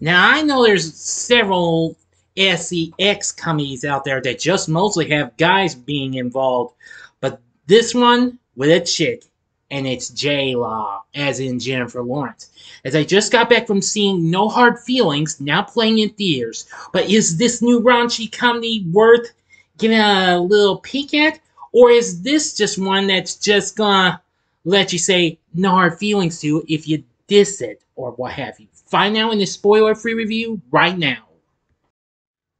Now, I know there's several SEX comedies out there that just mostly have guys being involved, but this one with a chick, and it's J Law, as in Jennifer Lawrence. As I just got back from seeing No Hard Feelings, now playing in theaters, but is this new raunchy comedy worth giving a little peek at? Or is this just one that's just gonna let you say no hard feelings to if you diss it or what have you? Find out in the spoiler free review right now.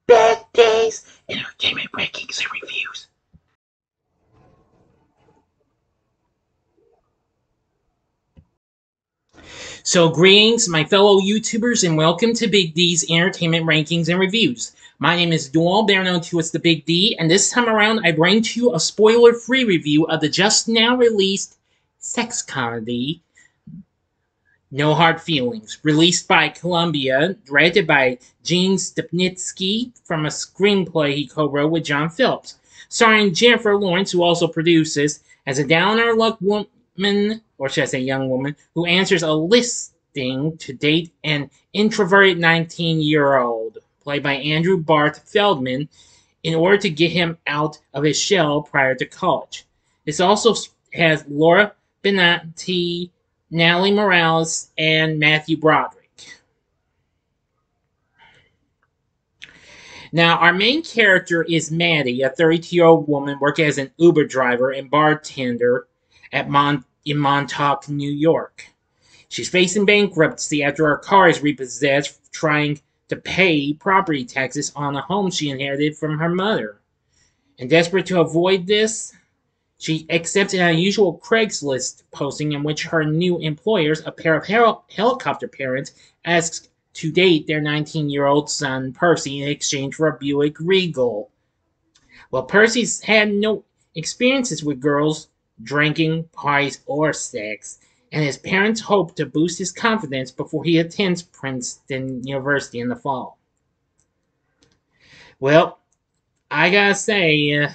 Big D's Entertainment Rankings and Reviews. So, greetings, my fellow YouTubers, and welcome to Big D's Entertainment Rankings and Reviews. My name is Dual, better known to as the Big D, and this time around I bring to you a spoiler-free review of the just now released sex comedy No Hard Feelings, released by Columbia, directed by Gene Stupnitsky from a screenplay he co-wrote with John Phillips, starring Jennifer Lawrence, who also produces, as a down-on-her-luck woman, or should I say young woman, who answers a listing to date an introverted 19-year-old, played by Andrew Barth Feldman, in order to get him out of his shell prior to college. This also has Laura Benanti, Natalie Morales, and Matthew Broderick. Now, our main character is Maddie, a 32-year-old woman working as an Uber driver and bartender at Mon- in Montauk, New York. She's facing bankruptcy after her car is repossessed, trying to pay property taxes on a home she inherited from her mother. And desperate to avoid this, she accepted an unusual Craigslist posting in which her new employers, a pair of hel- helicopter parents, asked to date their 19 year old son Percy in exchange for a Buick Regal. Well, Percy's had no experiences with girls, drinking, parties, or sex, and his parents hope to boost his confidence before he attends Princeton University in the fall. Well, I gotta say, uh,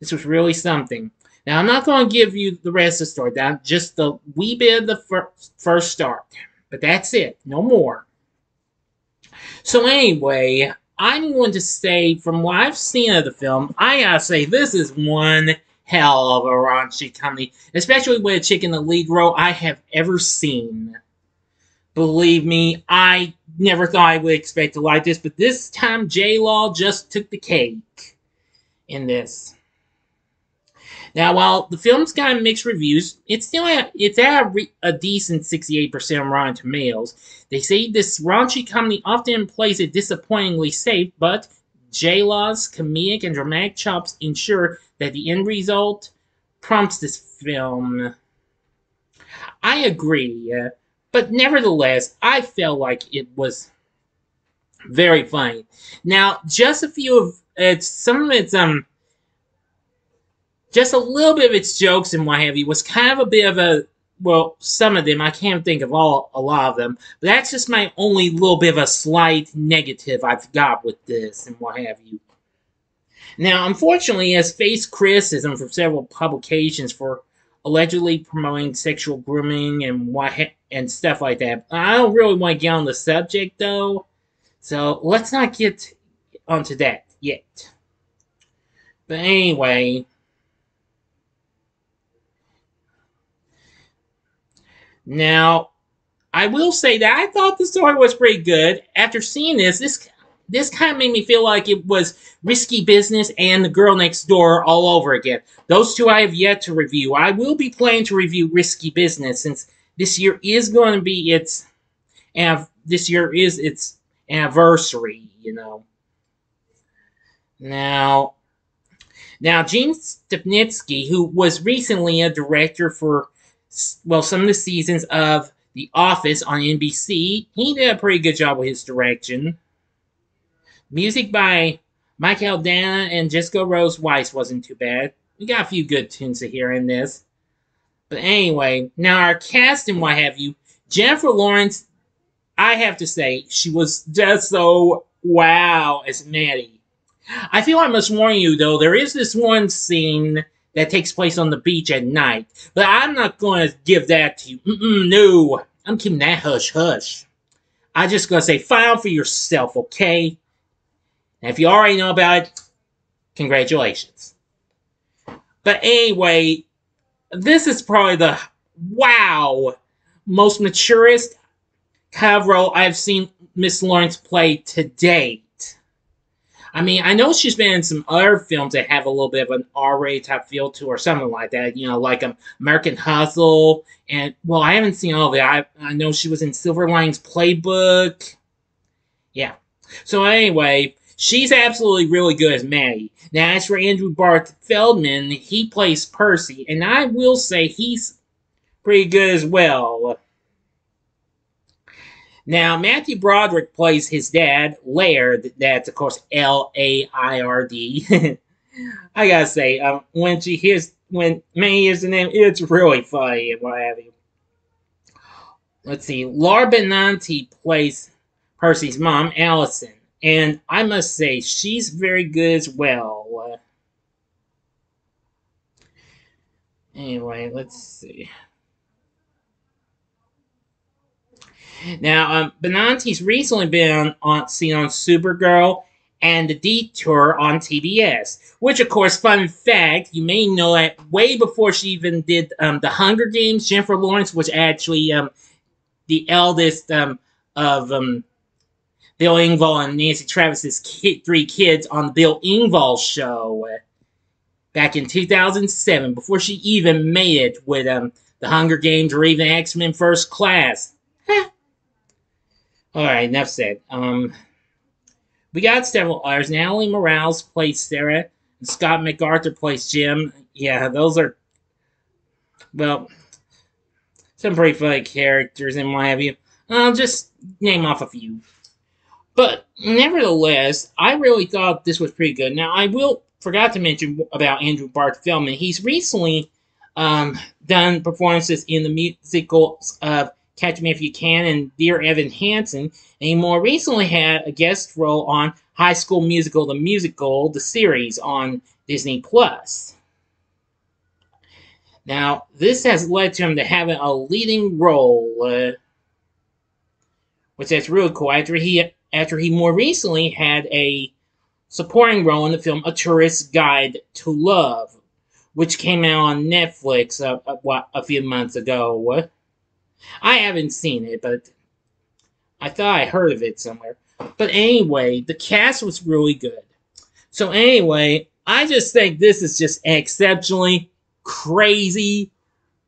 this was really something. Now, I'm not going to give you the rest of the story, that just the wee bit of the fir- first start. But that's it, no more. So, anyway, I'm going to say, from what I've seen of the film, I gotta say, this is one hell of a raunchy comedy, especially with a chick in the lead role I have ever seen. Believe me, I never thought I would expect to like this, but this time J Law just took the cake in this. Now, while the film's got mixed reviews, it's still at, it's at a, re, a decent 68% on Rotten Tomatoes. They say this raunchy comedy often plays it disappointingly safe, but J Law's comedic and dramatic chops ensure that the end result prompts this film. I agree, uh, but nevertheless, I felt like it was very funny. Now, just a few of it's some of its um just a little bit of its jokes and what have you was kind of a bit of a well, some of them I can't think of all a lot of them, but that's just my only little bit of a slight negative I've got with this and what have you. Now, unfortunately, has faced criticism from several publications for allegedly promoting sexual grooming and what ha- and stuff like that. I don't really want to get on the subject though, so let's not get onto that yet. But anyway, Now, I will say that I thought the story was pretty good. After seeing this, this this kind of made me feel like it was Risky Business and The Girl Next Door all over again. Those two I have yet to review. I will be planning to review Risky Business since this year is going to be its and this year is its anniversary, you know. Now, now Gene Stupnitsky, who was recently a director for well, some of the seasons of The Office on NBC. He did a pretty good job with his direction. Music by Mychael Danna and Jessica Rose Weiss wasn't too bad. We got a few good tunes to hear in this. But anyway, now our cast and what have you. Jennifer Lawrence, I have to say, she was just so wow as Maddie. I feel I must warn you though, there is this one scene that takes place on the beach at night. But I'm not going to give that to you. Mm-mm, no, I'm keeping that hush hush. I just gonna say out for yourself, okay? And if you already know about it, congratulations. But anyway, this is probably the wow most maturest of role I've seen Miss Lawrence play to date. I mean, I know she's been in some other films that have a little bit of an R-rated type feel to, or something like that. You know, like um, American Hustle, and well, I haven't seen all of it. I I know she was in Silver Linings Playbook. Yeah. So anyway, she's absolutely really good as Maddie. Now, as for Andrew Barth Feldman, he plays Percy, and I will say he's pretty good as well. Now, Matthew Broderick plays his dad, Laird. That's, of course, L A I R D. I gotta say, um, when she hears, when May hears the name, it's really funny and what have you. Let's see, Laura Benanti plays Percy's mom, Allison. And I must say, she's very good as well. Anyway, let's see. Now, um, Benanti's recently been on, seen on Supergirl and The Detour on TBS, which, of course, fun fact, you may know that way before she even did um, The Hunger Games, Jennifer Lawrence was actually um, the eldest um, of um, Bill Engvall and Nancy Travis's kid, three kids on the Bill Engvall show back in 2007, before she even made it with um, The Hunger Games or even X-Men First Class. All right, enough said. Um, we got several others. Natalie Morales plays Sarah, and Scott MacArthur plays Jim. Yeah, those are, well, some pretty funny characters and what have you. I'll just name off a few. But nevertheless, I really thought this was pretty good. Now, I will forgot to mention about Andrew Barth Feldman. He's recently um, done performances in the musicals of Catch Me If You Can and Dear Evan Hansen, and he more recently had a guest role on High School Musical, the musical, the series on Disney Plus. Now, this has led to him to having a leading role, uh, which is really cool. After he, after he more recently had a supporting role in the film A Tourist's Guide to Love, which came out on Netflix uh, a, a few months ago. I haven't seen it, but I thought I heard of it somewhere. But anyway, the cast was really good. So anyway, I just think this is just exceptionally crazy,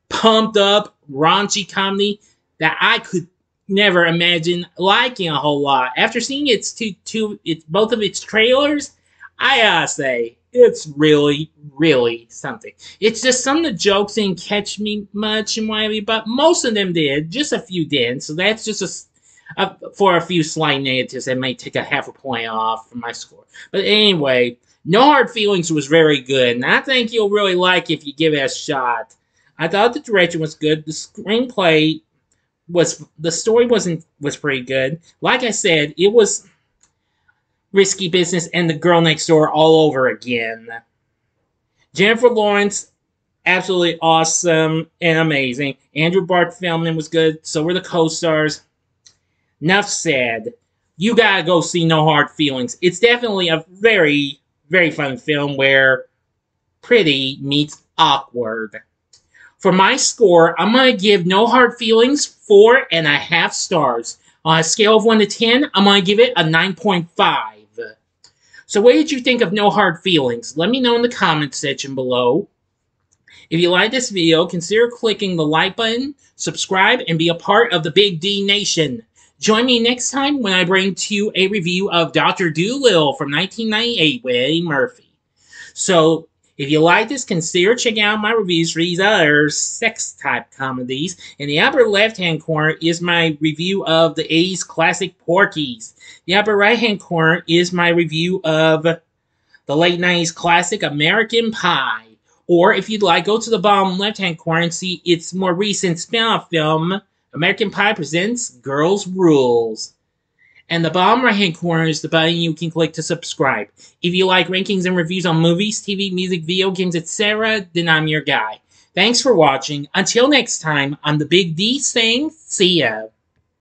pumped up, raunchy comedy that I could never imagine liking a whole lot. After seeing its two, two, its both of its trailers, I gotta say it's really, really something. It's just some of the jokes didn't catch me much and whatever, but most of them did. Just a few did. So that's just a, a, for a few slight negatives that may take a half a point off from my score. But anyway, No Hard Feelings was very good, and I think you'll really like if you give it a shot. I thought the direction was good. The screenplay was the story wasn't was pretty good. Like I said, it was Risky Business and The Girl Next Door all over again. Jennifer Lawrence, absolutely awesome and amazing. Andrew Barth Feldman was good. So were the co-stars. Enough said. You gotta go see No Hard Feelings. It's definitely a very, very fun film where pretty meets awkward. For my score, I'm gonna give No Hard Feelings four and a half stars. On a scale of 1 to 10, I'm to give it a 9.5. So what did you think of No Hard Feelings? Let me know in the comments section below. If you like this video, consider clicking the like button, subscribe, and be a part of the Big D Nation. Join me next time when I bring to you a review of Dr. Dolittle from 1998 with Eddie Murphy. So, if you like this, consider checking out my reviews for these other sex-type comedies. In the upper left-hand corner is my review of the 80s classic Porky's. The upper right-hand corner is my review of the late 90s classic American Pie. Or if you'd like, go to the bottom left-hand corner and see its more recent spin-off film, American Pie Presents Girls Rules. And the bottom right hand corner is the button you can click to subscribe. If you like rankings and reviews on movies, TV, music, video games, etc., then I'm your guy. Thanks for watching. Until next time, I'm the Big D saying, see ya.